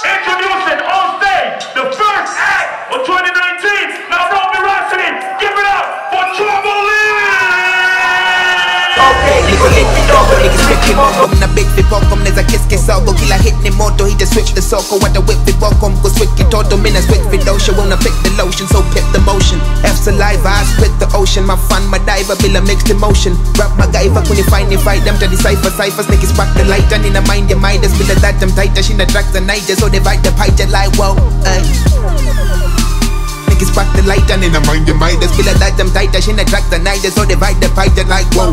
Introducing on stage the first act of 2019. Now, Rapsody, give it up for Trabolee Okay, niko lit kidogo nikiswitch kibongo mna big viboko mneza kiss kisogo kila hit ni moto hita switch the soko wata whip viboko mko switch kitoto mina switch wanna pick the lotion so pip the motion. F saliva I spit the ocean. My fun my diver bila mixed emotion. Rap magaiva kuni find fight them to decipher ciphers niggas spark the light and in a mind your mind is na drugs and night so divide the pie just like whoa ay. Niggas spark the light and in a mind your mind is bila that them tighter she na drugs and night just so divide the pie just like whoa.